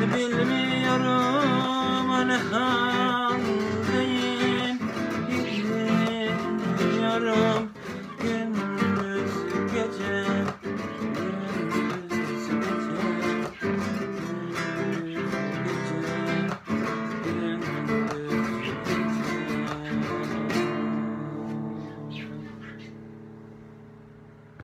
Bilmiyorum ne haldeyim Bilmiyorum. gün